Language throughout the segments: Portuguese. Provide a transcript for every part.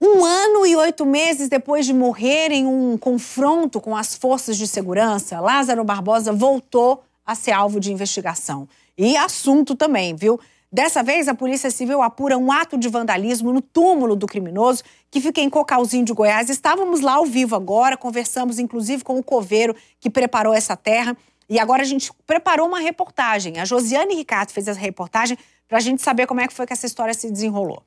Um ano e oito meses depois de morrer em um confronto com as forças de segurança, Lázaro Barbosa voltou a ser alvo de investigação. E assunto também, viu? Dessa vez, a Polícia Civil apura um ato de vandalismo no túmulo do criminoso, que fica em Cocalzinho de Goiás. Estávamos lá ao vivo agora, conversamos inclusive com o coveiro que preparou essa terra. E agora a gente preparou uma reportagem. A Josiane Ricardo fez essa reportagem para a gente saber como é que foi que essa história se desenrolou.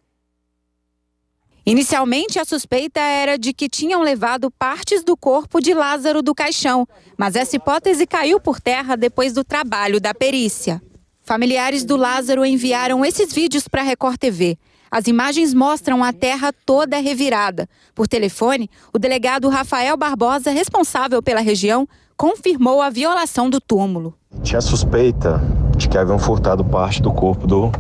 Inicialmente, a suspeita era de que tinham levado partes do corpo de Lázaro do caixão, mas essa hipótese caiu por terra depois do trabalho da perícia. Familiares do Lázaro enviaram esses vídeos para a Record TV. As imagens mostram a terra toda revirada. Por telefone, o delegado Rafael Barbosa, responsável pela região, confirmou a violação do túmulo. Tinha suspeita de que haviam furtado parte do corpo do,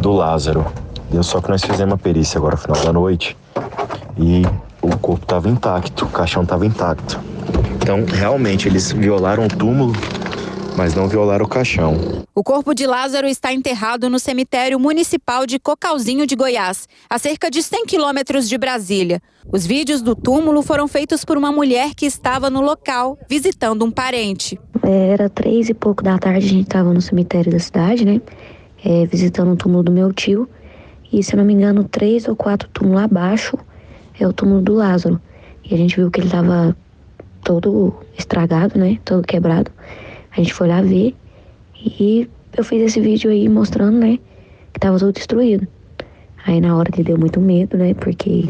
do Lázaro. Deu só que nós fizemos uma perícia agora no final da noite e o corpo estava intacto, o caixão estava intacto. Então, realmente, eles violaram o túmulo, mas não violaram o caixão. O corpo de Lázaro está enterrado no cemitério municipal de Cocalzinho de Goiás, a cerca de 100 quilômetros de Brasília. Os vídeos do túmulo foram feitos por uma mulher que estava no local, visitando um parente. Era três e pouco da tarde, a gente estava no cemitério da cidade, né? É, visitando o túmulo do meu tio. E se eu não me engano, três ou quatro túmulos abaixo é o túmulo do Lázaro. E a gente viu que ele estava todo estragado, né? Todo quebrado. A gente foi lá ver e eu fiz esse vídeo aí mostrando, né? Que tava todo destruído. Aí na hora ele deu muito medo, né? Porque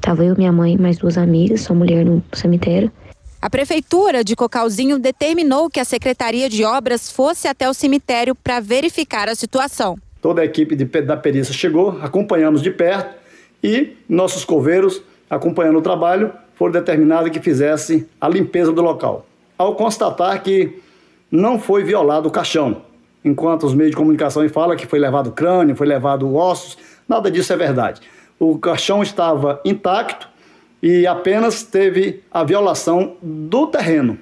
tava eu, minha mãe, mais duas amigas, só mulher no cemitério. A prefeitura de Cocalzinho determinou que a Secretaria de Obras fosse até o cemitério para verificar a situação. Toda a equipe de, da perícia chegou, acompanhamos de perto e nossos coveiros, acompanhando o trabalho, foram determinados que fizessem a limpeza do local. Ao constatar que não foi violado o caixão, enquanto os meios de comunicação falam que foi levado crânio, foi levado ossos, nada disso é verdade. O caixão estava intacto e apenas teve a violação do terreno.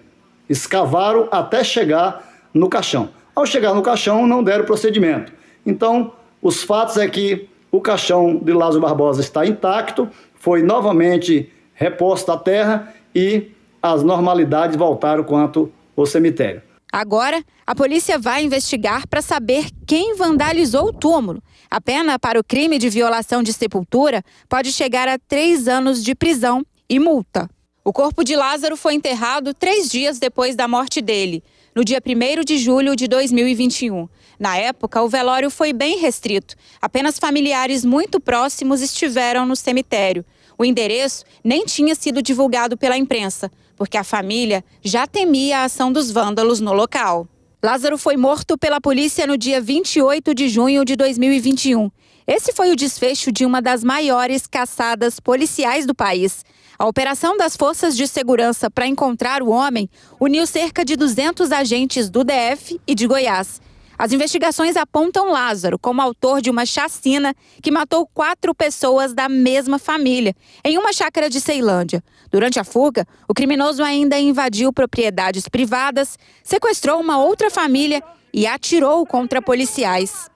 Escavaram até chegar no caixão. Ao chegar no caixão, não deram procedimento. Então, os fatos é que o caixão de Lázaro Barbosa está intacto, foi novamente reposto à terra e as normalidades voltaram quanto ao cemitério. Agora, a polícia vai investigar para saber quem vandalizou o túmulo. A pena para o crime de violação de sepultura pode chegar a três anos de prisão e multa. O corpo de Lázaro foi enterrado três dias depois da morte dele, no dia 1 de julho de 2021. Na época, o velório foi bem restrito. Apenas familiares muito próximos estiveram no cemitério. O endereço nem tinha sido divulgado pela imprensa, porque a família já temia a ação dos vândalos no local. Lázaro foi morto pela polícia no dia 28 de junho de 2021. Esse foi o desfecho de uma das maiores caçadas policiais do país. A operação das forças de segurança para encontrar o homem uniu cerca de 200 agentes do DF e de Goiás. As investigações apontam Lázaro como autor de uma chacina que matou quatro pessoas da mesma família, em uma chácara de Ceilândia. Durante a fuga, o criminoso ainda invadiu propriedades privadas, sequestrou uma outra família e atirou contra policiais.